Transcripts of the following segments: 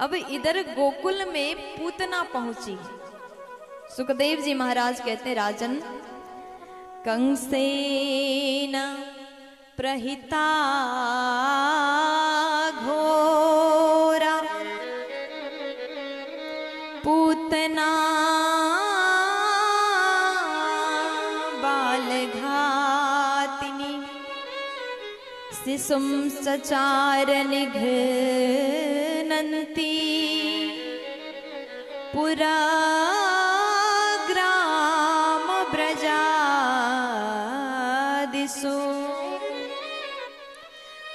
अब इधर गोकुल में पूतना पहुँची। सुखदेव जी महाराज कहते, राजन, कंसेन प्रहिता घोरा, पूतना बालघातिनी शिशुं सचार निघ्नन्ति पुरा ग्राम ब्रजादिषु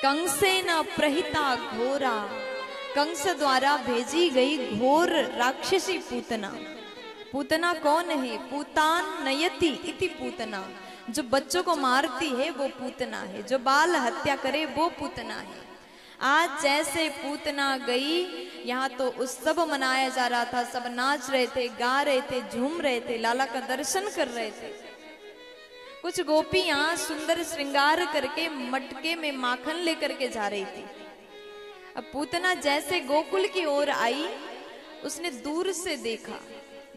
कंसेन प्रहिता घोरा। कंस द्वारा भेजी गई घोर राक्षसी पूतना। पूतना कौन है? पूतान नयति इति पूतना। जो बच्चों को मारती है, वो पूतना है। जो बाल हत्या करे, वो पूतना है। आज जैसे पूतना गई, यहाँ तो उत्सव मनाया जा रहा था। सब नाच रहे थे, गा रहे थे, झूम रहे थे, लाला का दर्शन कर रहे थे। कुछ गोपियाँ सुंदर श्रृंगार करके मटके में माखन लेकर के जा रही थी। अब पूतना जैसे गोकुल की ओर आई, उसने दूर से देखा।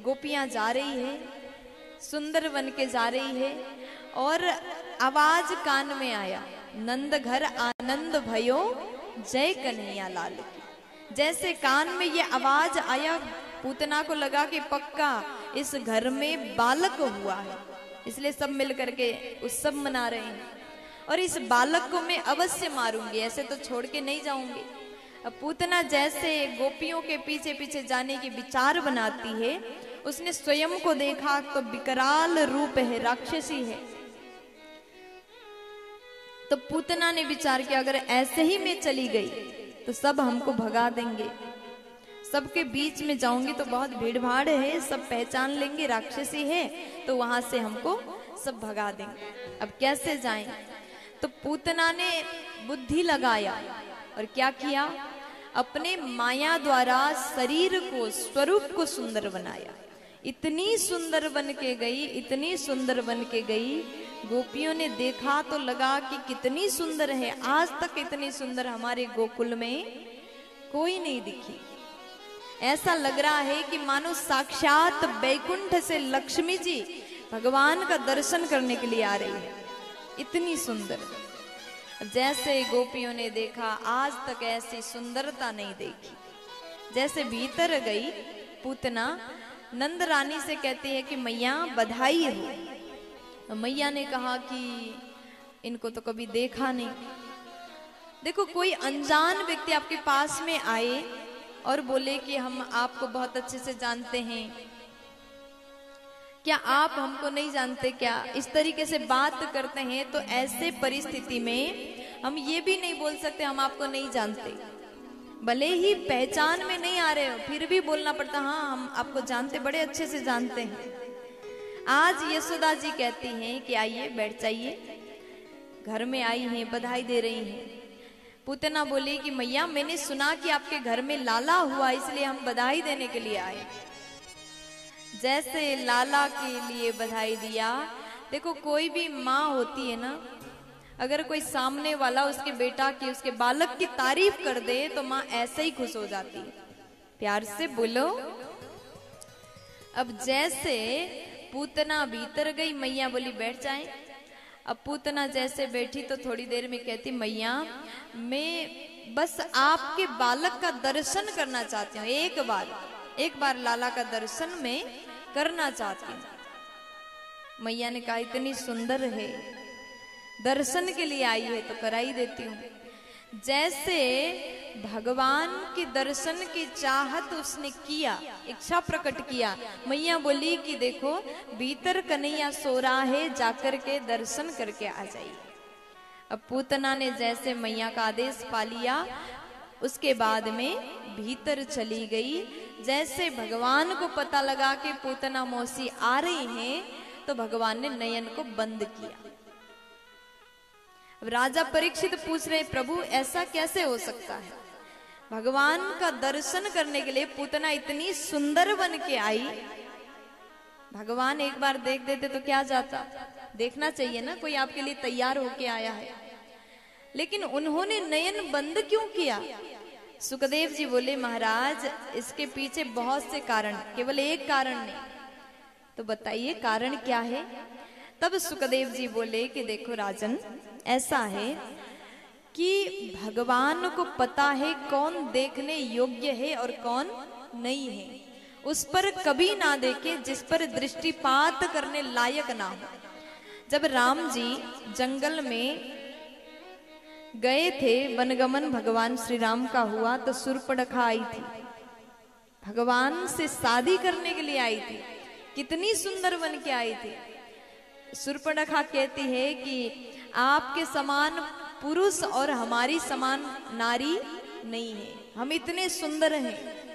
गोपियाँ जा रही है सुंदर बन के जा रही है। और आवाज़ कान में आया नंद घर आनंद भयो, जय कन्हैया लाल की। जैसे कान में ये आवाज़ आया, पूतना को लगा कि पक्का इस घर में बालक हुआ है। इसलिए सब मिल करके उत्सव मना रहे हैं। और इस बालक को मैं अवश्य मारूँगी, ऐसे तो छोड़ के नहीं जाऊँगी। अब पूतना जैसे गोपियों के पीछे पीछे जाने की विचार बनाती है, उसने स्वयं को देखा तो विकराल रूप है, राक्षसी है। तो पूतना ने विचार किया, अगर ऐसे ही मैं चली गई तो सब हमको भगा देंगे। सबके बीच में जाऊँगी तो बहुत भीड़ भाड़ है, सब पहचान लेंगे, राक्षसी है तो वहाँ से हमको सब भगा देंगे। अब कैसे जाएँ? तो पूतना ने बुद्धि लगाया और क्या किया? अपने माया द्वारा शरीर को, स्वरूप को सुंदर बनाया। इतनी सुंदर बन के गई, इतनी सुंदर बन के गई गोपियों ने देखा तो लगा कि कितनी सुंदर है। आज तक इतनी सुंदर हमारे गोकुल में कोई नहीं दिखी। ऐसा लग रहा है कि मानो साक्षात बैकुंठ से लक्ष्मी जी भगवान का दर्शन करने के लिए आ रही है। इतनी सुंदर। जैसे गोपियों ने देखा, आज तक ऐसी सुंदरता नहीं देखी। जैसे भीतर गई पूतना, नंद रानी से कहती है कि मैया, बधाई हो। मैया ने कहा कि इनको तो कभी देखा नहीं। देखो, कोई अनजान व्यक्ति आपके पास में आए और बोले कि हम आपको बहुत अच्छे से जानते हैं। क्या आप हमको नहीं जानते क्या? इस तरीके से बात करते हैं तो ऐसे परिस्थिति में हम ये भी नहीं बोल सकते, हम आपको नहीं जानते। भले ही पहचान में नहीं आ रहे हो, फिर भी बोलना पड़ता हाँ हम आपको जानते, बड़े अच्छे से जानते हैं। आज यशोदा जी कहती हैं कि आइए, बैठ जाइए। घर में आई हैं, बधाई दे रही हैं। पूतना बोली कि, मैया, मैंने सुना कि आपके घर में लाला हुआ, इसलिए हम बधाई देने के लिए आए। जैसे लाला के लिए बधाई दिया, देखो, कोई भी माँ होती है ना, अगर कोई सामने वाला उसके बेटा की, उसके बालक की तारीफ़ कर दे तो माँ ऐसे ही खुश हो जाती है। प्यार से बोलो। अब जैसे पूतना भीतर गई, मैया बोली, बैठ जाए। अब पूतना जैसे बैठी तो थोड़ी देर में कहती, मैया, मैं बस आपके बालक का दर्शन करना चाहती हूँ, एक बार एक बार लाला का दर्शन में करना चाहती हूँ। मैया ने कहा, इतनी सुंदर है, दर्शन के लिए आई है तो कराई देती हूँ। जैसे भगवान के दर्शन की चाहत उसने किया, इच्छा प्रकट किया। मैया बोली कि देखो, भीतर कन्हैया सो रहा है, जाकर के दर्शन करके आ जाइए। अब पूतना ने जैसे मैया का आदेश पा लिया, उसके बाद में भीतर चली गई। जैसे भगवान को पता लगा कि पूतना मौसी आ रही हैं तो भगवान ने नयन को बंद किया। राजा परीक्षित पूछ रहे, प्रभु, ऐसा कैसे हो सकता है? भगवान का दर्शन करने के लिए पूतना इतनी सुंदर बन के आई। भगवान एक बार देख देते तो क्या जाता? देखना चाहिए ना, कोई आपके लिए तैयार होके आया है। लेकिन उन्होंने नयन बंद क्यों किया? सुखदेव जी बोले, महाराज, इसके पीछे बहुत से कारण, केवल एक कारण नहीं। तो बताइए, कारण क्या है? तब सुखदेव जी बोले कि देखो, राजन ऐसा है कि भगवान को पता है कौन देखने योग्य है और कौन नहीं है। उस पर कभी ना देखे जिस पर दृष्टिपात करने लायक ना हो। जब राम जी जंगल में गए थे, वनगमन भगवान श्री राम का हुआ तो सुरपड़खा आई थी। भगवान से शादी करने के लिए आई थी। कितनी सुंदर बन के आई थी। सुरपड़खा कहती है कि आपके समान पुरुष और हमारी समान नारी नहीं है। हम इतने सुंदर हैं।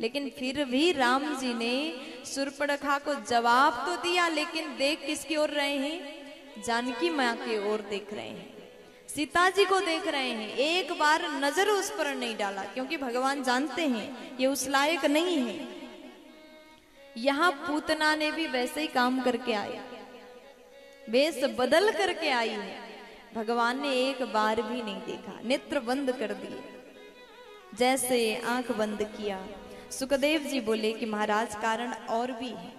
लेकिन फिर भी राम जी ने सुरपड़खा को जवाब तो दिया, लेकिन देख किसकी ओर रहे हैं? जानकी माँ की ओर देख रहे हैं। सीता जी को देख रहे हैं। एक बार नज़र उस पर नहीं डाला, क्योंकि भगवान जानते हैं, ये उस लायक नहीं है। यहाँ पूतना ने भी वैसे ही काम करके आया। वेश बदल करके आई है। भगवान ने एक बार भी नहीं देखा। नेत्र बंद कर दिए। जैसे आँख बंद किया। सुखदेव जी बोले कि महाराज, कारण और भी है।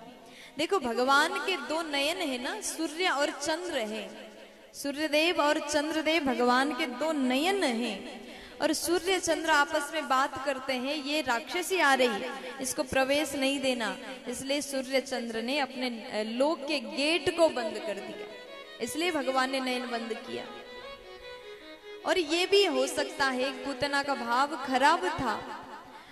देखो, भगवान के दो नयन है ना, सूर्य और चंद्र है। सूर्यदेव और चंद्रदेव भगवान के दो नयन हैं। और सूर्य चंद्र आपस में बात करते हैं, ये राक्षसी आ रही इसको प्रवेश नहीं देना। इसलिए सूर्य चंद्र ने अपने लोक के गेट को बंद कर दिया। इसलिए भगवान ने नयन बंद किया। और ये भी हो सकता है पूतना का भाव खराब था।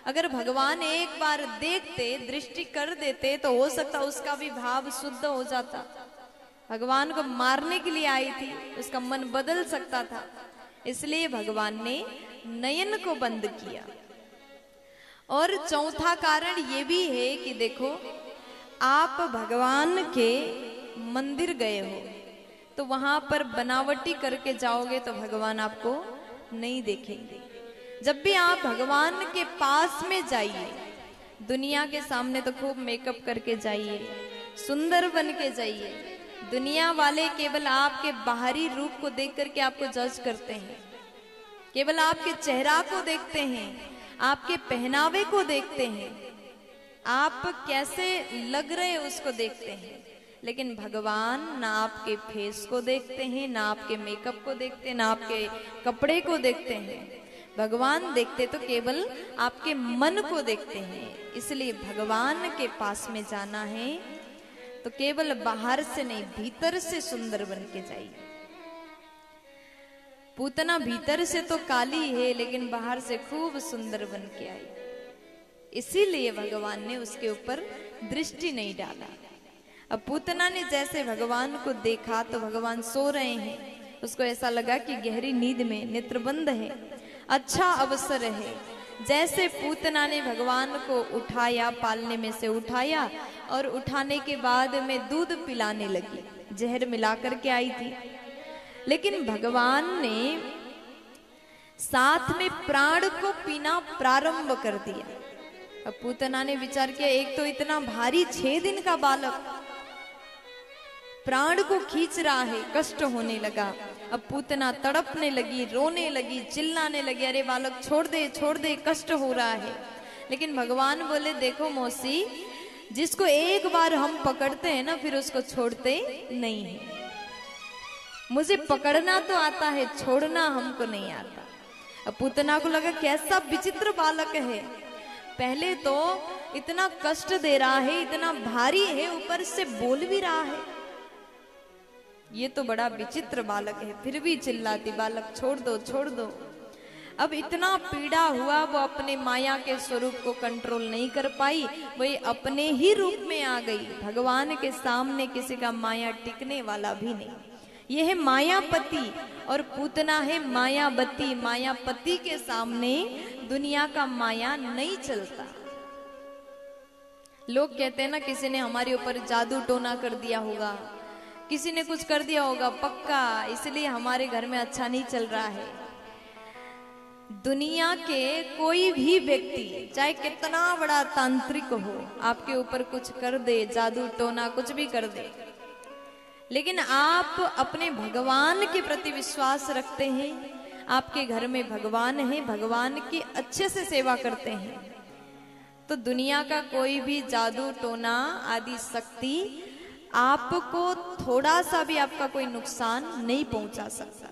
अगर भगवान एक बार देखते, दृष्टि कर देते तो हो सकता उसका भी भाव शुद्ध हो जाता। भगवान को मारने के लिए आई थी, उसका मन बदल सकता था। इसलिए भगवान ने नयन को बंद किया। और चौथा कारण ये भी है कि देखो, आप भगवान के मंदिर गए हो तो वहाँ पर बनावटी करके जाओगे तो भगवान आपको नहीं देखेंगे। जब भी आप भगवान के पास में जाइए, दुनिया के सामने तो खूब मेकअप करके जाइए, सुंदर बन के जाइए, दुनिया वाले केवल आपके बाहरी रूप को देख करके आपको जज करते हैं। केवल आपके चेहरा को देखते हैं, आपके पहनावे को देखते हैं। आप कैसे लग रहे उसको देखते हैं। लेकिन भगवान ना आपके फेस को देखते हैं, ना आपके मेकअप को देखते हैं ना आपके कपड़े को देखते हैं। भगवान देखते तो केवल आपके मन को देखते हैं। इसलिए भगवान के पास में जाना है तो केवल बाहर से नहीं, भीतर से सुंदर बन के जाइए। पूतना भीतर से तो काली है, लेकिन बाहर से खूब सुंदर बन के आई। इसीलिए भगवान ने उसके ऊपर दृष्टि नहीं डाला। अब पूतना ने जैसे भगवान को देखा तो भगवान सो रहे हैं। उसको ऐसा लगा कि गहरी नींद में नेत्रबंद है। अच्छा अवसर है। जैसे पूतना ने भगवान को उठाया, पालने में से उठाया, और उठाने के बाद में दूध पिलाने लगी। जहर मिलाकर के आई थी। लेकिन भगवान ने साथ में प्राण को पीना प्रारंभ कर दिया। अब पूतना ने विचार किया, एक तो इतना भारी छह दिन का बालक प्राण को खींच रहा है, कष्ट होने लगा। अब पूतना तड़पने लगी, रोने लगी, चिल्लाने लगी, अरे बालक छोड़ दे छोड़ दे, कष्ट हो रहा है। लेकिन भगवान बोले, देखो मौसी, जिसको एक बार हम पकड़ते हैं ना, फिर उसको छोड़ते नहीं है। मुझे पकड़ना तो आता है, छोड़ना हमको नहीं आता। अब पूतना को लगा कैसा विचित्र बालक है। पहले तो इतना कष्ट दे रहा है, इतना भारी है, ऊपर से बोल भी रहा है। ये तो बड़ा विचित्र बालक है, फिर भी चिल्लाती, बालक, छोड़ दो छोड़ दो। अब इतना पीड़ा हुआ, वो अपने माया के स्वरूप को कंट्रोल नहीं कर पाई, वही अपने ही रूप में आ गई। भगवान के सामने किसी का माया टिकने वाला भी नहीं। यह है मायापति और पूतना है मायावती मायापति के सामने दुनिया का माया नहीं चलता। लोग कहते हैं ना, किसी ने हमारे ऊपर जादू टोना कर दिया होगा। किसी ने कुछ कर दिया होगा, पक्का। इसलिए हमारे घर में अच्छा नहीं चल रहा है। दुनिया के कोई भी व्यक्ति, चाहे कितना बड़ा तांत्रिक हो, आपके ऊपर कुछ कर दे, जादू टोना, कुछ भी कर दे। लेकिन आप अपने भगवान के प्रति विश्वास रखते हैं। आपके घर में भगवान है, भगवान की अच्छे से सेवा करते हैं। तो दुनिया का कोई भी जादू, टोना आदि शक्ति आपको थोड़ा सा भी आपका कोई नुकसान नहीं पहुँचा सकता।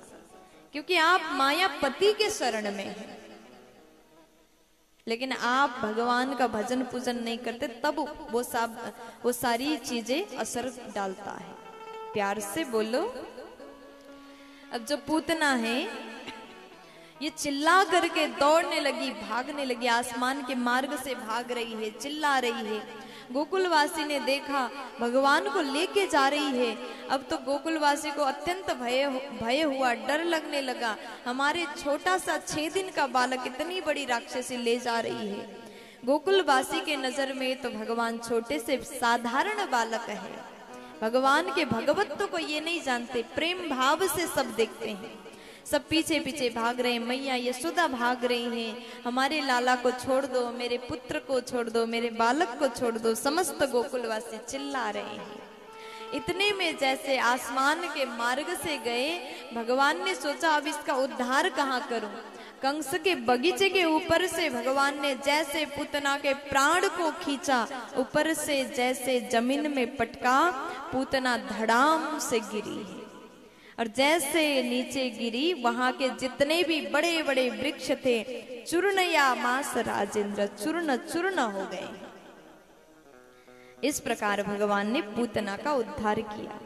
क्योंकि आप मायापति के शरण में हैं। लेकिन आप भगवान का भजन पूजन नहीं करते, तब वो सब, वो सारी चीज़ें असर डालता है। प्यार से बोलो। अब जो पूतना है, ये चिल्ला करके दौड़ने लगी, भागने लगी, आसमान के मार्ग से भाग रही है, चिल्ला रही है। गोकुलवासी ने देखा, भगवान को लेके जा रही है। अब तो गोकुलवासी को अत्यंत भय भय हुआ, डर लगने लगा। हमारे छोटा सा छह दिन का बालक इतनी बड़ी राक्षसी ले जा रही है। गोकुलवासी के नज़र में तो भगवान छोटे से साधारण बालक है। भगवान के भगवत्व को ये नहीं जानते, प्रेम भाव से सब देखते हैं। सब पीछे पीछे भाग रहे हैं, मैया यशोदा भाग रही हैं। हमारे लाला को छोड़ दो, मेरे पुत्र को छोड़ दो, मेरे बालक को छोड़ दो, समस्त गोकुलवासी चिल्ला रहे हैं। इतने में जैसे आसमान के मार्ग से गए, भगवान ने सोचा, अब इसका उद्धार कहाँ करूँ? कंस के बगीचे के ऊपर से भगवान ने जैसे पूतना के प्राण को खींचा, ऊपर से जैसे ज़मीन में पटका, पूतना धड़ाम से गिरी। और जैसे नीचे गिरी, वहाँ के जितने भी बड़े बड़े वृक्ष थे चूर्ण या मास राजेंद्र चूर्ण चूर्ण हो गए। इस प्रकार भगवान ने पूतना का उद्धार किया।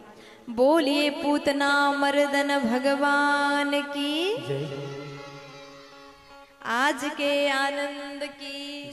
बोलिए पूतना मर्दन भगवान की। आज के आनंद की।